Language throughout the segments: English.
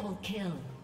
Double kill.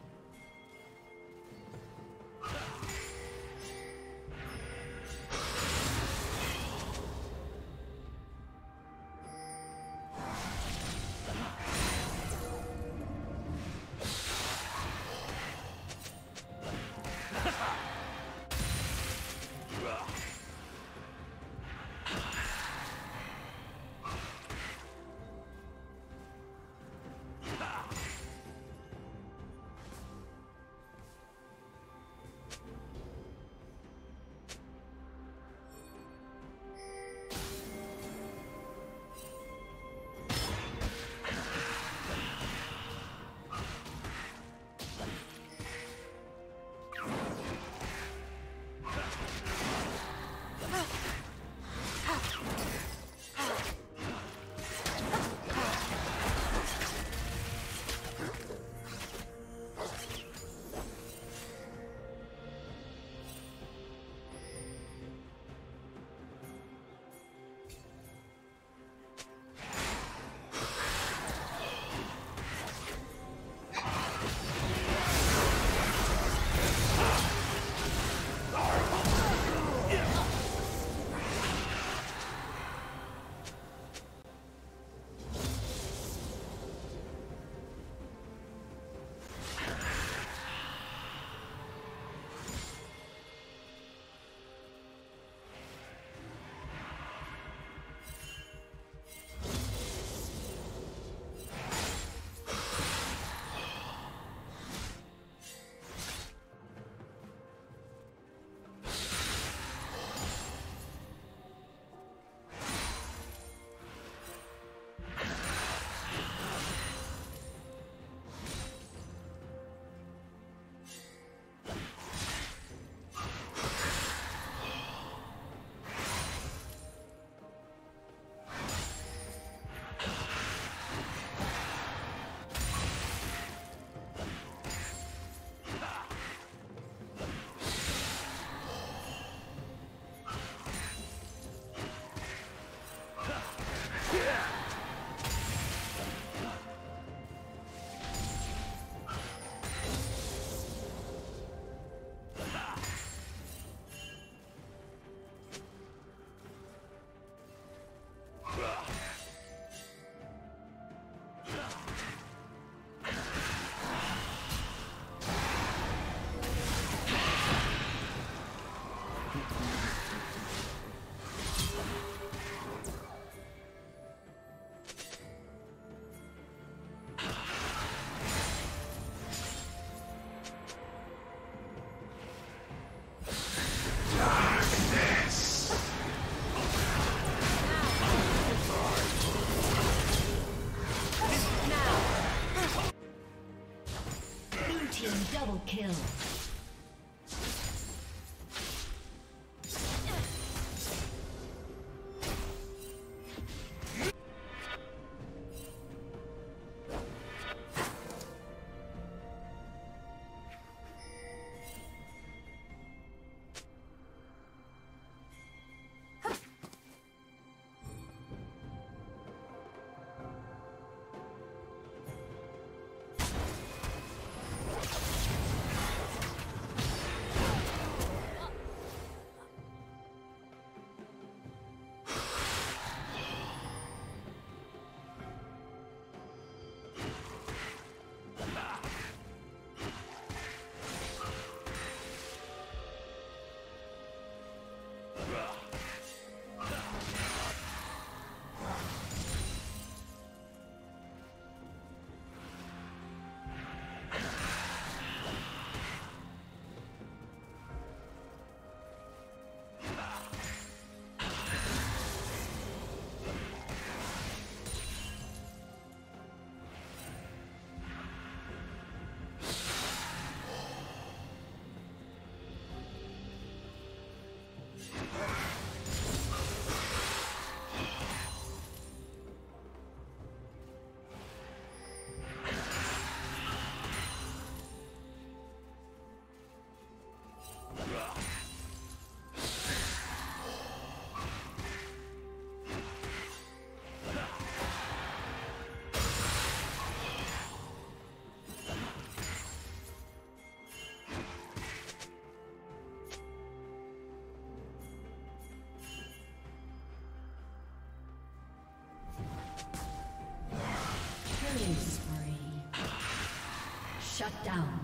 Double kill. Shut down.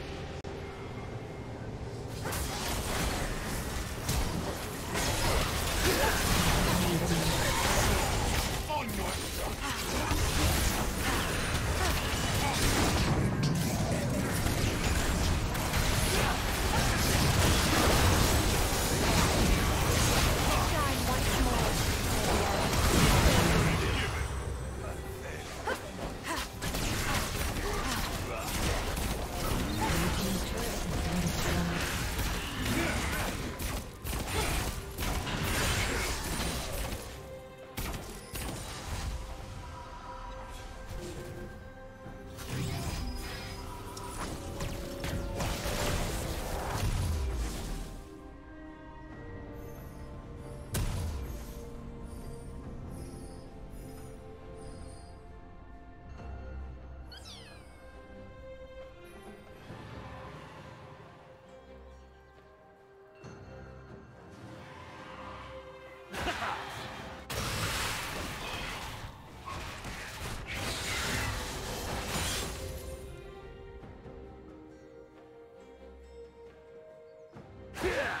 Red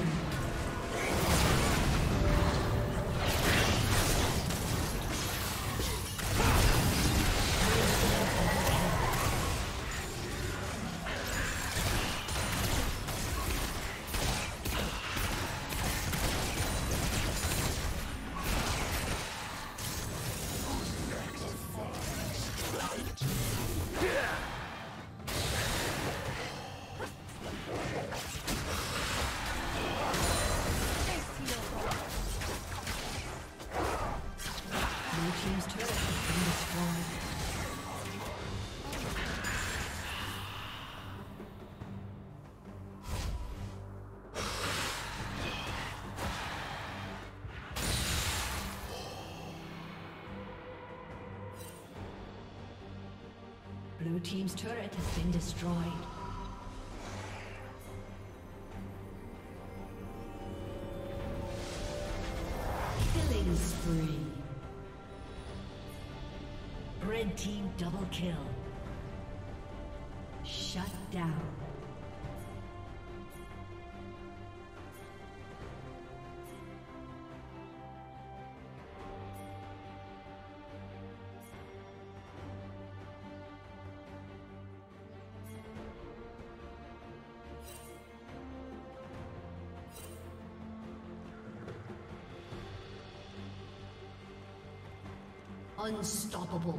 Blue Team's turret has been destroyed. Killing spree. Red Team double kill. Shut down. Unstoppable.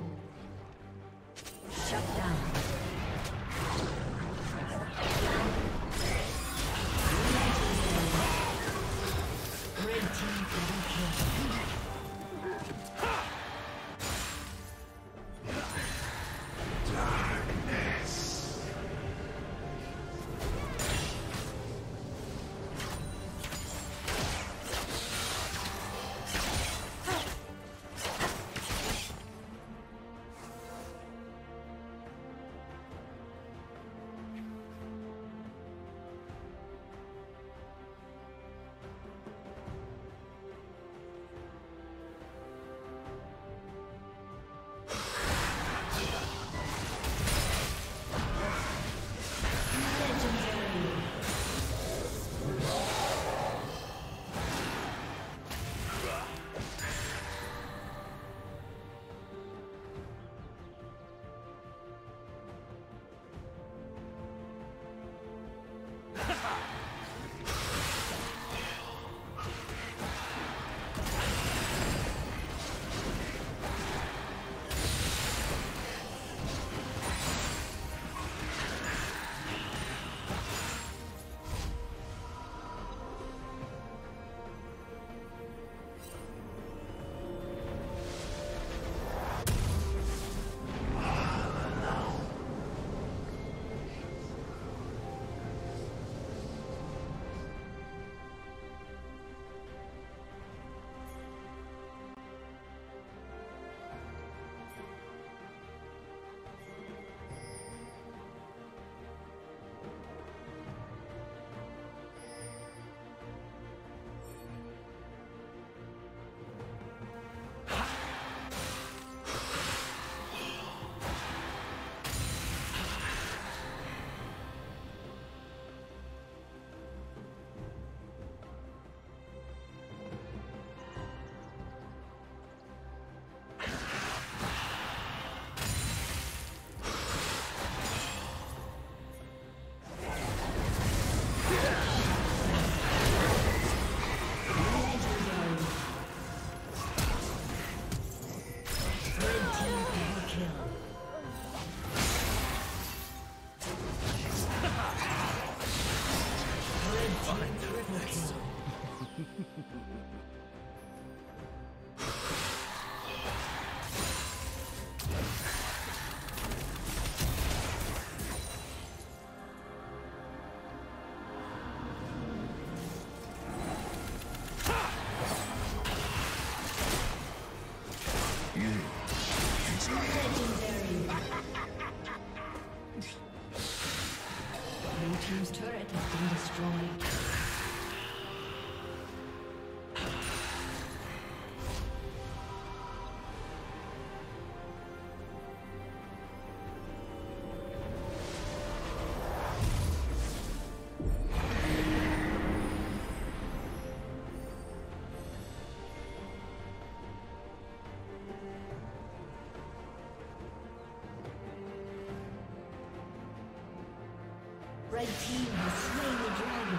Red team has slain the dragon.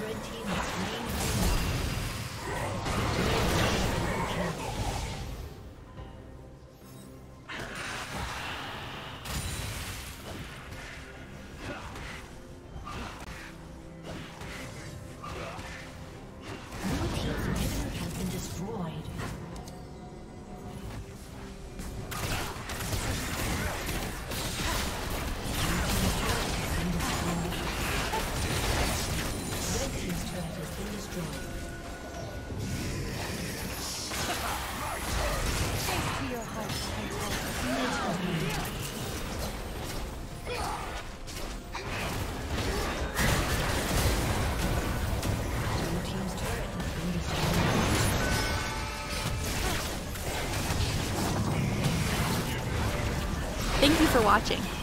Red team has slain the dragon. watching.